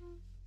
Mm-hmm.